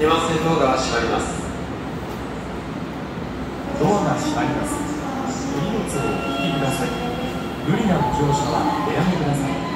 出ませんドアが閉まりますドアが閉まります。お荷物をお引きください。無理なご乗車はおやめください。